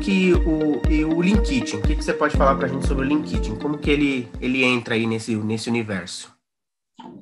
que o, o Kitchen, o que, que você pode falar para a gente sobre o Kitchen? Como que ele, ele entra aí nesse, nesse universo?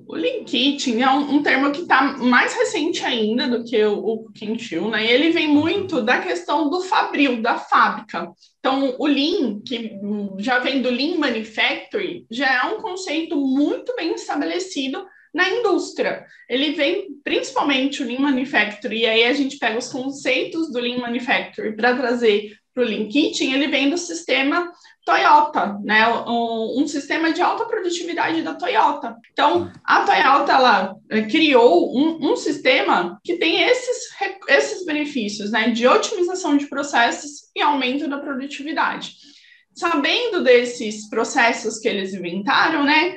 O Kitchen é um, um termo que está mais recente ainda do que o, o Quintil, né? E ele vem muito da questão do fabril, da fábrica. Então, o Lean, que já vem do Lean Manufacturing, já é um conceito muito bem estabelecido na indústria. Ele vem principalmente o Lean Manufacturing, e aí a gente pega os conceitos do Lean Manufacturing para trazer para o Lean Kitchen, ele vem do sistema Toyota, né? Um, um, sistema de alta produtividade da Toyota. Então, a Toyota ela eh, criou um, um, sistema que tem esses, esses benefícios, né? De otimização de processos e aumento da produtividade. Sabendo desses processos que eles inventaram, né?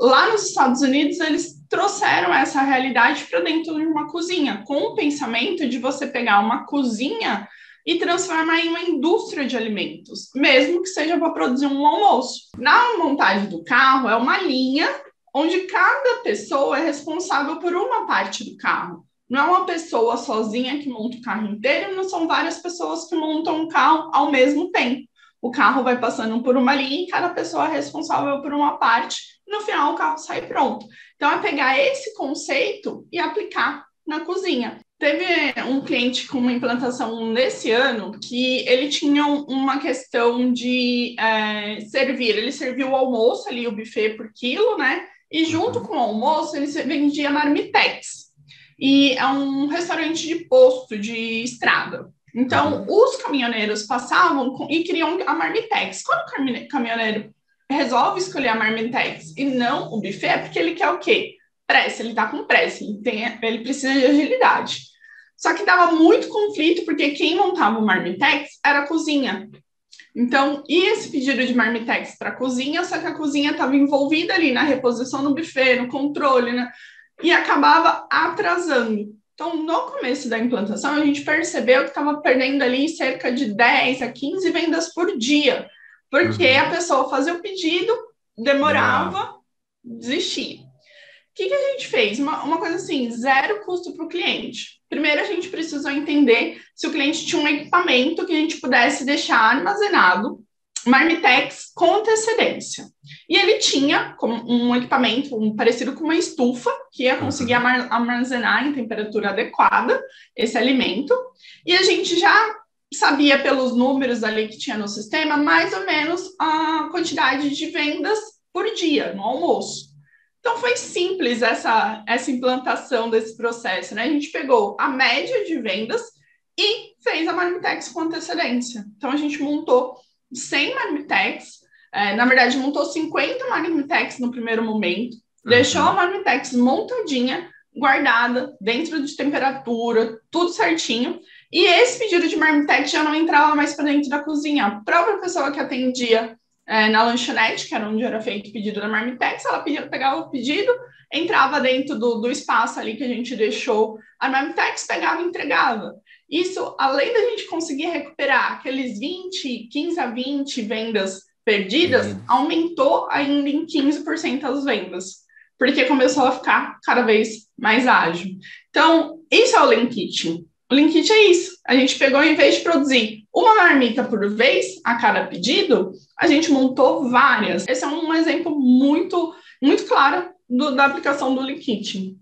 Lá nos Estados Unidos, eles trouxeram essa realidade para dentro de uma cozinha, com o pensamento de você pegar uma cozinha e transformar em uma indústria de alimentos, mesmo que seja para produzir um almoço. Na montagem do carro, é uma linha onde cada pessoa é responsável por uma parte do carro. Não é uma pessoa sozinha que monta o carro inteiro, não são várias pessoas que montam o carro ao mesmo tempo. O carro vai passando por uma linha e cada pessoa é responsável por uma parte, no final o carro sai pronto. Então, é pegar esse conceito e aplicar na cozinha. Teve um cliente com uma implantação nesse ano que ele tinha uma questão de é, servir. Ele serviu o almoço ali, o buffet por quilo, né? E junto com o almoço ele vendia marmitex. E é um restaurante de posto, de estrada. Então, os caminhoneiros passavam com, e queriam a marmitex. Quando o caminhoneiro resolve escolher a marmitex e não o buffet, é porque ele quer o quê? Pressa, ele tá com pressa, ele, tem, ele precisa de agilidade. Só que dava muito conflito, porque quem montava o Marmitex era a cozinha. Então, ia esse pedido de Marmitex para a cozinha, só que a cozinha estava envolvida ali na reposição do buffet, no controle, né? E acabava atrasando. Então, no começo da implantação, a gente percebeu que estava perdendo ali cerca de 10 a 15 vendas por dia, porque uhum. a pessoa fazia o pedido, demorava, desistia. O que, que a gente fez? Uma, uma coisa assim, zero custo para o cliente. Primeiro, a gente precisou entender se o cliente tinha um equipamento que a gente pudesse deixar armazenado, Marmitex, com antecedência. E ele tinha um equipamento um, parecido com uma estufa, que ia conseguir uhum. armazenar em temperatura adequada esse alimento. E a gente já sabia pelos números ali que tinha no sistema, mais ou menos a quantidade de vendas por dia no almoço. Então foi simples essa, essa implantação desse processo, né? A gente pegou a média de vendas e fez a Marmitex com antecedência. Então a gente montou 100 Marmitex, é, na verdade montou 50 Marmitex no primeiro momento, uhum. deixou a Marmitex montadinha, guardada, dentro de temperatura, tudo certinho. E esse pedido de Marmitex já não entrava mais para dentro da cozinha. A própria pessoa que atendia é, na lanchonete, que era onde era feito o pedido da Marmitex, ela pedia, pegava o pedido, entrava dentro do, do espaço ali que a gente deixou, a Marmitex pegava e entregava. Isso, além da gente conseguir recuperar aqueles 20, 15 a 20 vendas perdidas, uhum. aumentou ainda em 15% as vendas, porque começou a ficar cada vez mais ágil. Então, isso é o Lean Kitchen. O Kitchen é isso. A gente pegou, em vez de produzir uma marmita por vez a cada pedido, a gente montou várias. Esse é um exemplo muito, muito claro do, da aplicação do Kitchen.